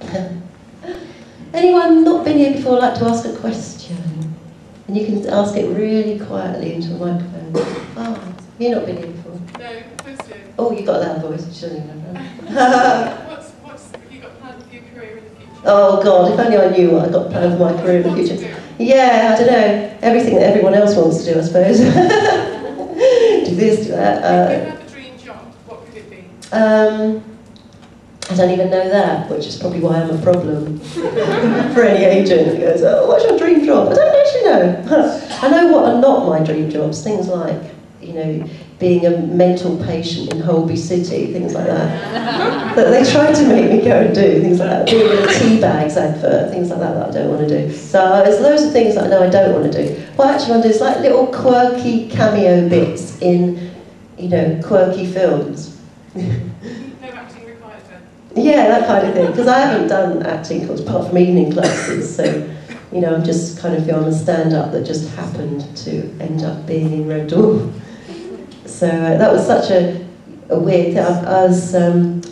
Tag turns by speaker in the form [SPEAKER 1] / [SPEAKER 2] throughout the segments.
[SPEAKER 1] Anyone not been here before like to ask a question? And you can ask it really quietly into a microphone. Oh, you've not been here before?
[SPEAKER 2] No, first year.
[SPEAKER 1] Oh, you got a loud voice, you shouldn't even
[SPEAKER 2] Uh, what's, what's, have you got planned for your career in the future?
[SPEAKER 1] Oh God, if only I knew what I got planned for my career in the future. Yeah, I don't know. Everything that everyone else wants to do, I suppose. do this, do that.
[SPEAKER 2] if
[SPEAKER 1] Uh,
[SPEAKER 2] you had a dream job, what could it be?
[SPEAKER 1] Um, I don't even know that, which is probably why I'm a problem for any agent who goes, oh, what's your dream job? I don't actually know. I know what are not my dream jobs, things like, you know, being a mental patient in Holby City, things like that. that they try to make me go and do, things like that. Being in a tea bags advert, things like that that I don't want to do. So there's loads of things that I know I don't want to do. What I actually want to do is like little quirky cameo bits in, you know, quirky films.
[SPEAKER 2] No acting required then?
[SPEAKER 1] Yeah, that kind of thing. Because I haven't done acting course apart from evening classes, so you know I'm just kind of feel I'm a stand-up that just happened to end up being in Red Dwarf. So uh, that was such a, a weird thing. I, I was um,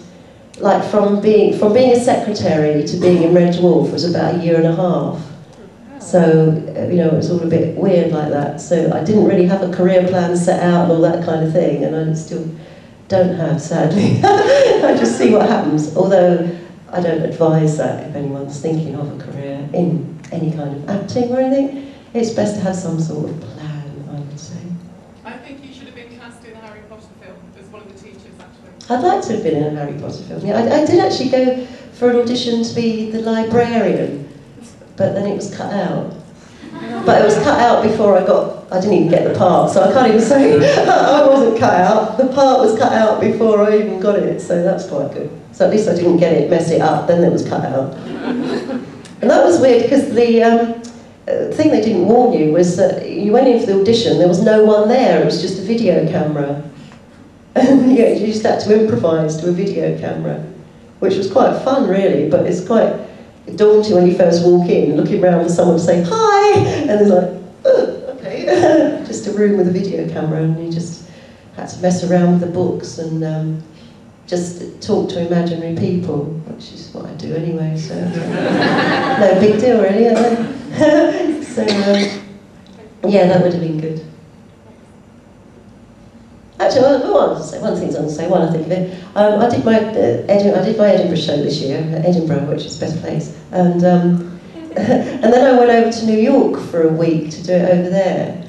[SPEAKER 1] like from being from being a secretary to being in Red Dwarf was about a year and a half. So uh, you know it was all a bit weird like that. So I didn't really have a career plan set out and all that kind of thing, and I still don't have, sadly. I just see what happens. Although I don't advise that if anyone's thinking of a career in any kind of acting or anything, it's best to have some sort of plan, I would say.
[SPEAKER 2] I think you should have been cast in a Harry Potter film as one of the teachers, actually.
[SPEAKER 1] I'd like to have been in a Harry Potter film. Yeah, I, I did actually go for an audition to be the librarian, but then it was cut out. But it was cut out before I got, I didn't even get the part, so I can't even say I wasn't cut out. The part was cut out before I even got it, so that's quite good. So at least I didn't get it, mess it up, then it was cut out. And that was weird because the um, uh, thing they didn't warn you was that you went in for the audition, there was no one there, it was just a video camera. And yeah, you just had to improvise to a video camera, which was quite fun really, but it's quite daunting when you first walk in, looking around for someone to say hi, and there's like, oh, okay, just a room with a video camera, and you just had to mess around with the books and um, just talk to imaginary people, which is what I do anyway, so no big deal really. so um, yeah, that would have been good. Actually, well, I'll say one thing I want to say while I think of it. Um, I did my uh, Edin- I did my Edinburgh show this year, Edinburgh, which is the best place, and um, and then I went over to New York for a week to do it over there.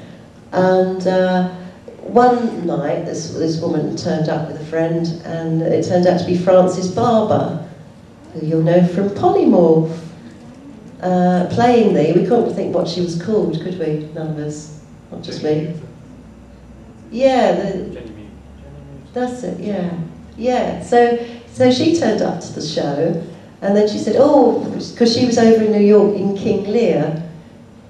[SPEAKER 1] And uh, one night, this this woman turned up with a friend, and it turned out to be Frances Barber, who you'll know from Polymorph, uh, playing the. We couldn't think what she was called, could we? None of us, not just me. Yeah, the, that's it, yeah. Yeah, so, so she turned up to the show and then she said, oh, because she was over in New York in King Lear,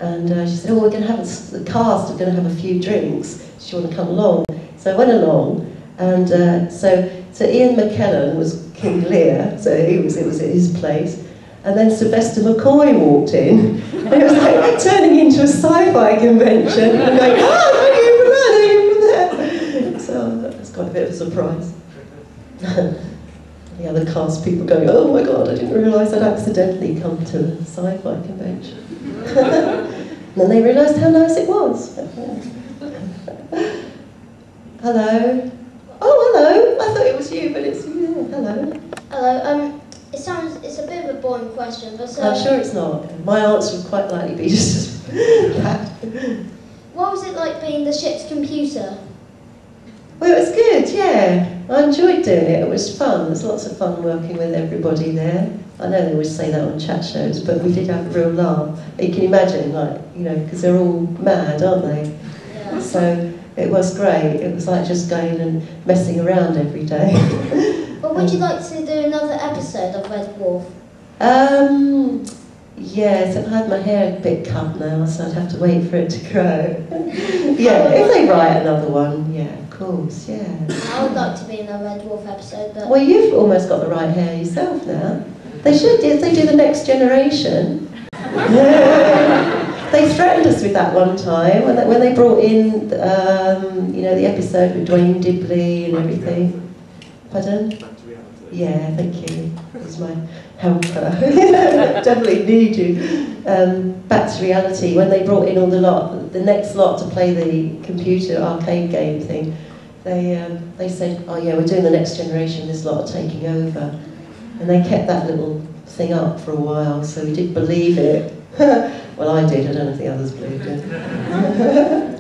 [SPEAKER 1] and uh, she said, oh, we're going to have, a, the cast are going to have a few drinks. You want to come along? So I went along, and uh, so, so Ian McKellen was King Lear, so he was, it was at his place. And then Sylvester McCoy walked in, and it was like turning into a sci-fi convention. And going, oh, thank you for that, thank you for that. So that was quite a bit of a surprise. the other cast people going, oh my god, I didn't realise I'd accidentally come to a sci-fi convention. and then they realised how nice it was. hello. Oh, hello. I thought it was you, but it's you. Hello.
[SPEAKER 3] Hello. Um, it sounds it's a bit of a boring question, but so
[SPEAKER 1] I'm sure it's not. My answer would quite likely be just as that.
[SPEAKER 3] what was it like being the ship's computer?
[SPEAKER 1] Well, it was good, yeah. I enjoyed doing it. It was fun. There's lots of fun working with everybody there. I know they always say that on chat shows, but we did have a real laugh. You can imagine, like, you know, because they're all mad, aren't they?
[SPEAKER 3] Yeah.
[SPEAKER 1] So it was great. It was like just going and messing around every day.
[SPEAKER 3] But would you like to do another episode of Red Dwarf?
[SPEAKER 1] um, yes, I've had my hair a bit cut now, so I'd have to wait for it to grow. yeah, if they write another one, yeah, course, yeah.
[SPEAKER 3] I would like to be in a Red Dwarf episode, but
[SPEAKER 1] Well, you've almost got the right hair yourself now. They should, if they do the next generation. they threatened us with that one time when they, when they brought in, um, you know, the episode with Duane Dibbley and everything. Pardon? Yeah, thank you. He's my helper. Definitely need you. Um, back to reality. When they brought in all the lot, the next lot to play the computer arcade game thing, they um, they said, "Oh yeah, we're doing the next generation. This lot are taking over," and they kept that little thing up for a while. So we did believe it. well, I did. I don't know if the others believed it.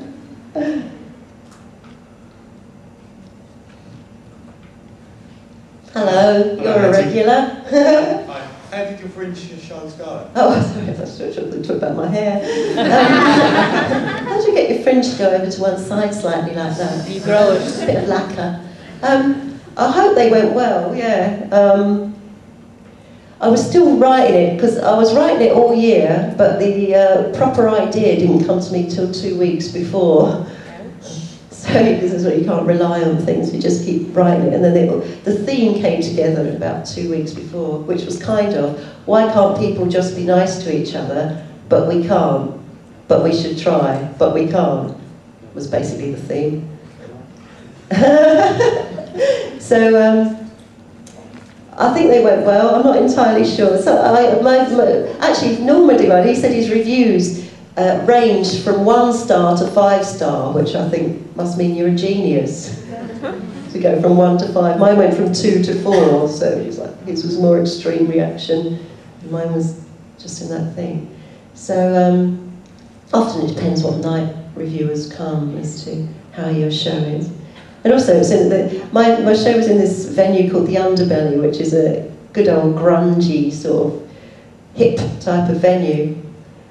[SPEAKER 1] Hello, you're a regular.
[SPEAKER 4] Hi. How did your fringe shine scarlet?
[SPEAKER 1] Oh, sorry, I were talking about my hair. Um, fringe go over to one side slightly like that?
[SPEAKER 5] You grow
[SPEAKER 1] a bit of lacquer. Um, I hope they went well, yeah. Um, I was still writing it, because I was writing it all year, but the uh, proper idea didn't come to me till two weeks before. So this is what you can't rely on things, you just keep writing it. And then the theme came together about two weeks before, which was kind of, why can't people just be nice to each other, but we can't, but we should try, but we can't, was basically the theme. so um, I think they went well, I'm not entirely sure. So I, my, my, actually, Normandy one, he said his reviews uh, ranged from one star to five star, which I think must mean you're a genius. to go from one to five. Mine went from two to four, so was like his was more extreme reaction. Mine was just in that thing. So um, often it depends what night reviewers come as to how your show is. And also, the, my, my show was in this venue called the Underbelly, which is a good old grungy sort of hip type of venue.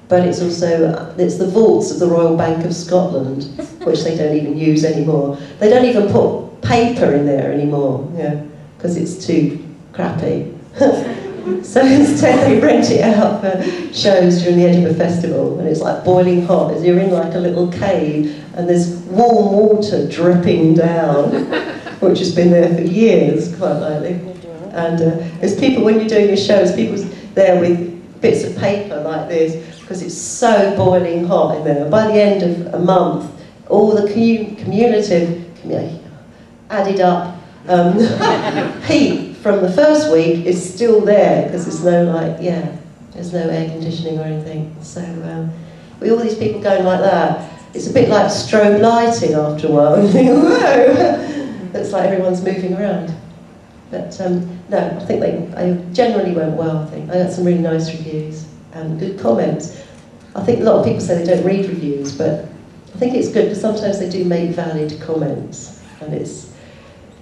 [SPEAKER 1] But it's also it's the vaults of the Royal Bank of Scotland, which they don't even use anymore. They don't even put paper in there anymore, yeah, because it's too crappy. so instead they rent it out for shows during the Edinburgh Festival, and it's like boiling hot as you're in like a little cave, and there's warm water dripping down, which has been there for years, quite likely. And uh, there's people, when you're doing your shows, people's there with bits of paper like this, because it's so boiling hot in there. By the end of a month, all the commu- cumulative, added up um, heat from the first week is still there, because there's no like, yeah, there's no air conditioning or anything. So um, with all these people going like that, it's a bit like strobe lighting after a while. You think, whoa! It's like everyone's moving around. But um, no, I think they I generally went well. I think I got some really nice reviews and good comments. I think a lot of people say they don't read reviews, but I think it's good because sometimes they do make valid comments, and it's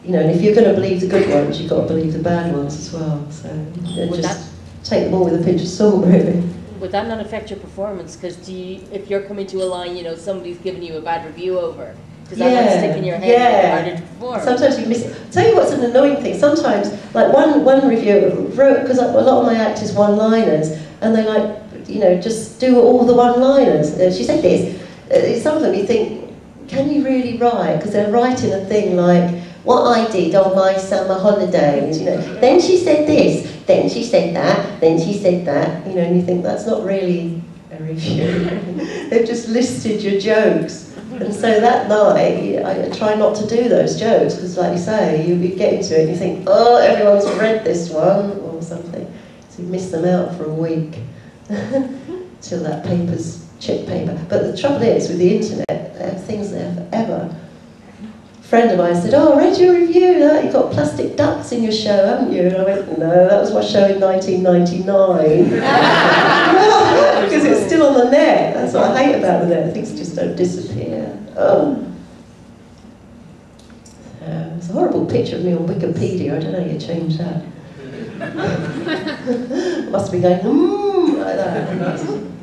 [SPEAKER 1] you know, and if you're going to believe the good ones, you've got to believe the bad ones as well. So you know, just take them all with a pinch of salt, really.
[SPEAKER 5] Would that not affect your performance? Because do you, if you're coming to a line, you know, somebody's giving you a bad review over, does that not
[SPEAKER 1] Yeah,
[SPEAKER 5] stick in your head
[SPEAKER 1] yeah.
[SPEAKER 5] harder to perform?
[SPEAKER 1] Sometimes you miss it. Tell you what's an annoying thing. Sometimes, like one one reviewer wrote because a lot of my act is one-liners, and they like you know just do all the one-liners. Uh, she said this. Uh, some of them you think, can you really write? Because they're writing a thing like what I did on my summer holidays. You know. Then she said this. Then she said that. Then she said that. You know, and you think that's not really a review. They've just listed your jokes. And so that night, I try not to do those jokes because, like you say, you, get into it and you think, oh, everyone's read this one or something. So you miss them out for a week till that paper's chip paper. But the trouble is, with the internet, there are things there forever. Friend of mine said, oh, I read your review, you've got plastic ducks in your show, haven't you? And I went, no, that was my show in 1999. Because it's still on the net. That's what I hate about the net. Things just don't disappear. Oh. Uh, there's a horrible picture of me on Wikipedia. I don't know how you change that. Must be going, mmm, like that.